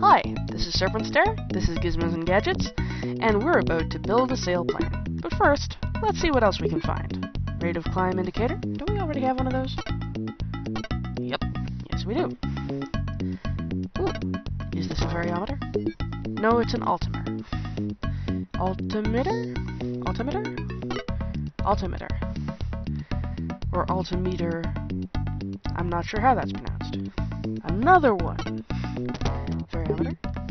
Hi, this is Serpent Stare, this is Gizmos and Gadgets, and we're about to build a sailplane. But first, let's see what else we can find. Rate of climb indicator? Don't we already have one of those? Yep, yes we do. Ooh, is this a variometer? No, it's an altimeter. Altimeter? Altimeter? Altimeter. Or altimeter. I'm not sure how that's pronounced. Another one.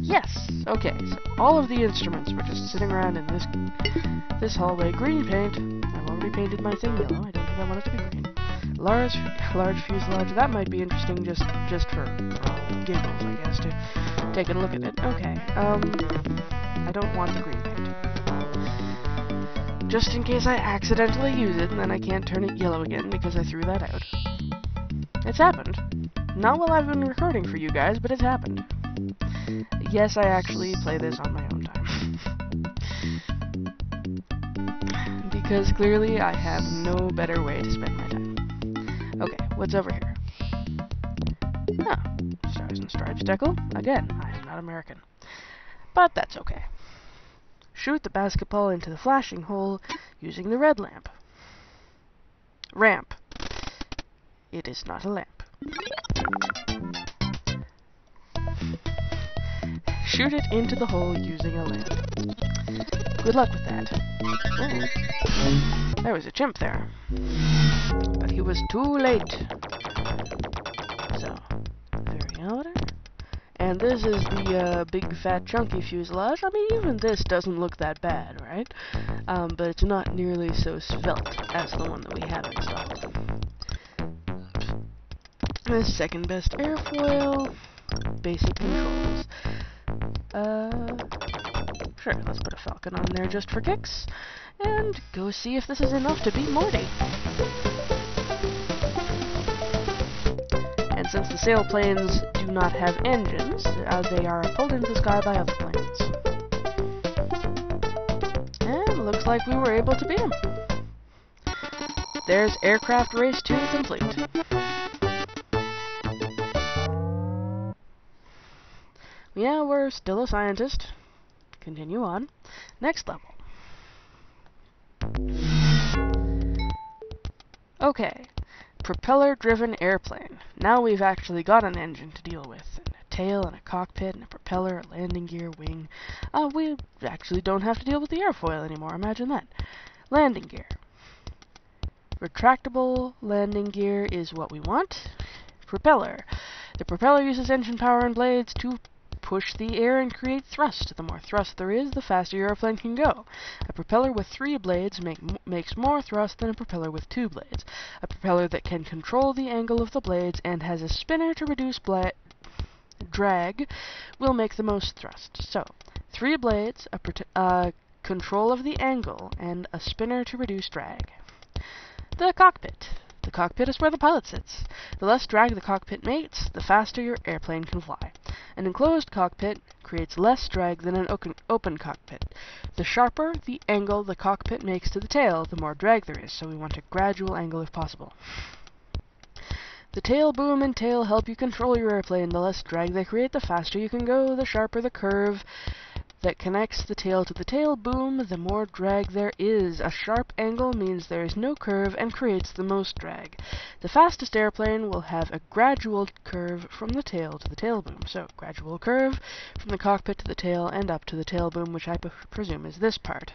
Yes. Okay, so all of the instruments were just sitting around in this this hallway. Green paint. I've already painted my thing yellow. I don't think I want it to be green. Large, large fuselage. That might be interesting just just for giggles, I guess, to take a look at it. Okay. Um, I don't want the green paint. Just in case I accidentally use it and then I can't turn it yellow again because I threw that out. It's happened. Not while I've been recording for you guys, but it's happened. Yes, I actually play this on my own time. because clearly I have no better way to spend my time. Okay, what's over here? Stars and Stripes decal. Again, I am not American. But that's okay. Shoot the basketball into the flashing hole using the red lamp. Ramp. It is not a lamp. Shoot it into the hole using a lamp. Good luck with that. Oh. There was a chimp there. But he was too late. So, variometer. And this is the uh, big fat chunky fuselage. I mean, even this doesn't look that bad, right? Um, but it's not nearly so svelte as the one that we have installed. Second best airfoil. Basic controls. Uh, sure, let's put a falcon on there just for kicks. And go see if this is enough to beat Morty. And since the sailplanes do not have engines, uh, they are pulled into the sky by other planes. And looks like we were able to beat them. There's Aircraft Race 2 complete. Yeah, we're still a scientist. Continue on. Next level. Okay. Propeller-driven airplane. Now we've actually got an engine to deal with. And a tail and a cockpit and a propeller, a landing gear, wing. Uh, we actually don't have to deal with the airfoil anymore. Imagine that. Landing gear. Retractable landing gear is what we want. Propeller. The propeller uses engine power and blades to push the air and create thrust. The more thrust there is, the faster your airplane can go. A propeller with three blades make, makes more thrust than a propeller with two blades. A propeller that can control the angle of the blades and has a spinner to reduce drag will make the most thrust. So, three blades, a uh, control of the angle, and a spinner to reduce drag. The cockpit. The cockpit is where the pilot sits. The less drag the cockpit makes, the faster your airplane can fly. An enclosed cockpit creates less drag than an open cockpit. The sharper the angle the cockpit makes to the tail, the more drag there is, so we want a gradual angle if possible. The tail boom and tail help you control your airplane. The less drag they create, the faster you can go, the sharper the curve that connects the tail to the tail boom, the more drag there is. A sharp angle means there is no curve and creates the most drag. The fastest airplane will have a gradual curve from the tail to the tail boom. So, gradual curve from the cockpit to the tail and up to the tail boom, which I presume is this part.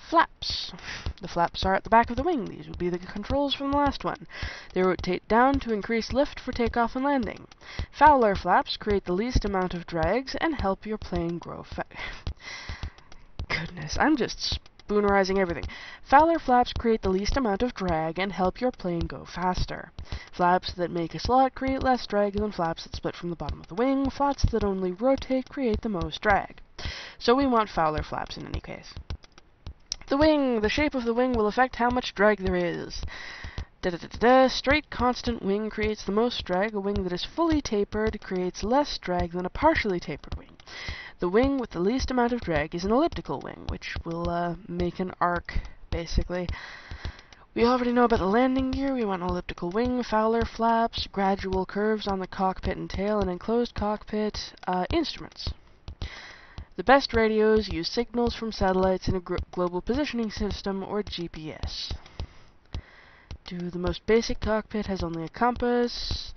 Flaps. The flaps are at the back of the wing. These would be the controls from the last one. They rotate down to increase lift for takeoff and landing. Fowler flaps create the least amount of drags and help your plane grow fa Goodness, I'm just spoonerizing everything. Fowler flaps create the least amount of drag and help your plane go faster. Flaps that make a slot create less drag than flaps that split from the bottom of the wing. Flaps that only rotate create the most drag. So we want Fowler flaps in any case. The wing! The shape of the wing will affect how much drag there is. Da -da -da Straight constant wing creates the most drag. A wing that is fully tapered creates less drag than a partially tapered wing. The wing with the least amount of drag is an elliptical wing, which will uh, make an arc, basically. We already know about the landing gear. We want an elliptical wing, Fowler flaps, gradual curves on the cockpit and tail, and enclosed cockpit uh, instruments. The best radios use signals from satellites in a global positioning system, or GPS. Do the most basic cockpit has only a compass.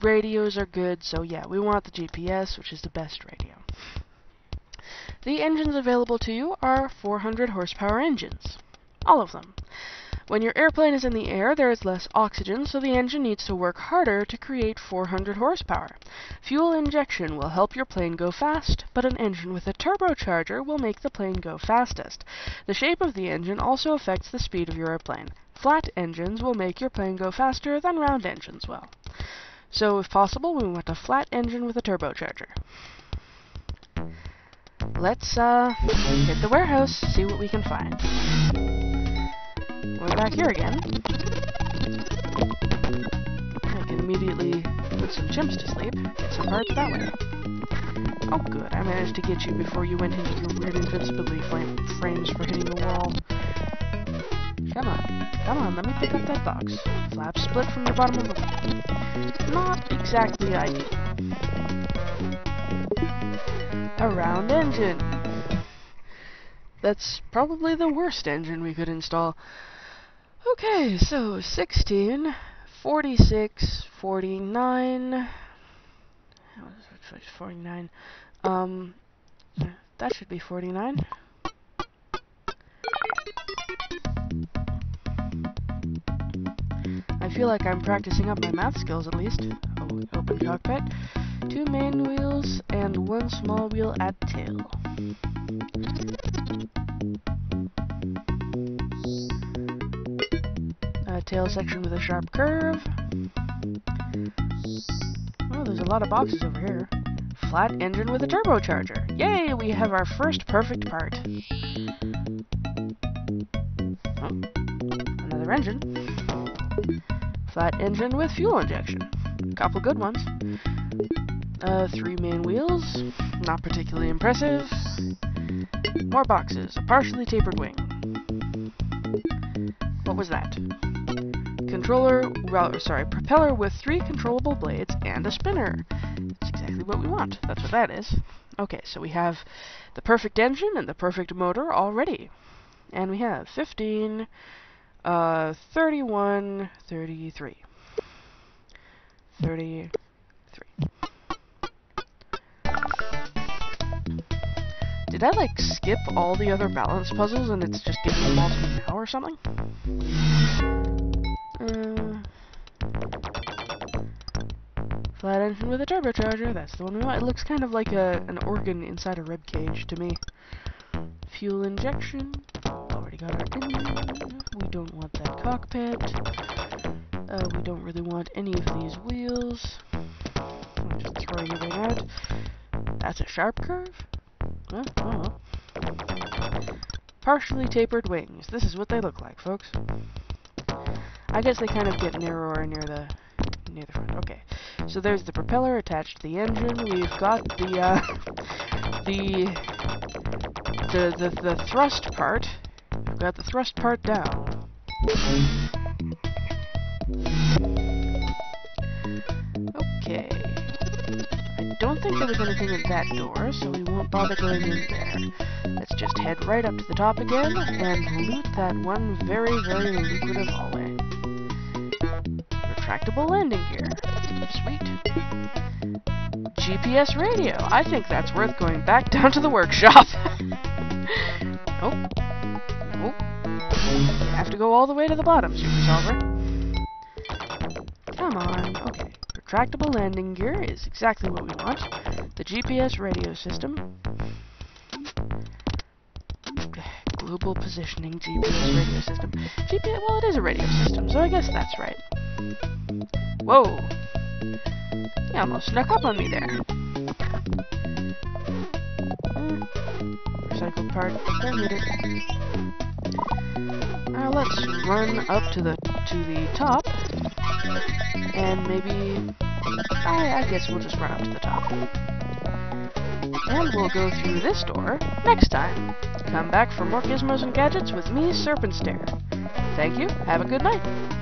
Radios are good, so yeah, we want the GPS, which is the best radio. The engines available to you are 400 horsepower engines. All of them. When your airplane is in the air, there is less oxygen, so the engine needs to work harder to create 400 horsepower. Fuel injection will help your plane go fast, but an engine with a turbocharger will make the plane go fastest. The shape of the engine also affects the speed of your airplane. Flat engines will make your plane go faster than round engines will. So, if possible, we want a flat engine with a turbocharger. Let's, uh, hit the warehouse, see what we can find. We're back here again. I can immediately put some chimps to sleep. Get some parts that way. Oh good, I managed to get you before you went into your weird invincibility frames for hitting the wall. Come on, come on, let me pick up that box. Flap split from the bottom of the. Not exactly ideal. A round engine. That's probably the worst engine we could install. Okay, so 16, 46, 49, 49, um, that should be 49. I feel like I'm practicing up my math skills at least. Oh, open cockpit. Two main wheels and one small wheel at tail. Tail section with a sharp curve. Oh, there's a lot of boxes over here. Flat engine with a turbocharger. Yay, we have our first perfect part. Oh, another engine. Flat engine with fuel injection. Couple good ones. Uh, three main wheels. Not particularly impressive. More boxes. A partially tapered wing. What was that? Controller, sorry, propeller with three controllable blades and a spinner. That's exactly what we want. That's what that is. Okay, so we have the perfect engine and the perfect motor already. And we have 15, uh, 31, 33. 33. Did I, like, skip all the other balance puzzles and it's just giving them all to me now or something? Flat engine with a turbocharger, that's the one we want. It looks kind of like a an organ inside a rib cage to me. Fuel injection, already got our engine. We don't want that cockpit. Uh, we don't really want any of these wheels. I'm just throwing everything out. That's a sharp curve? Huh? Oh. Partially tapered wings. This is what they look like, folks. I guess they kind of get narrower near the near the front. Okay, so there's the propeller attached to the engine. We've got the uh, the, the the the thrust part. We've got the thrust part down. Okay. I don't think there was anything in that door, so we won't bother going in there. Let's just head right up to the top again and loot that one very, very lucrative retractable landing gear. Sweet. GPS radio. I think that's worth going back down to the workshop. oh. Oh. You have to go all the way to the bottom, Super Solver. Come on. Okay. Retractable landing gear is exactly what we want. The GPS radio system. Okay, global positioning GPS radio system. GPS, well, it is a radio system, so I guess that's right. Whoa! You almost snuck up on me there. Recycled part. Now let's run up to the to the top, and maybe I, I guess we'll just run up to the top. And we'll go through this door next time. Come back for more gizmos and gadgets with me, Serpent Stare. Thank you. Have a good night.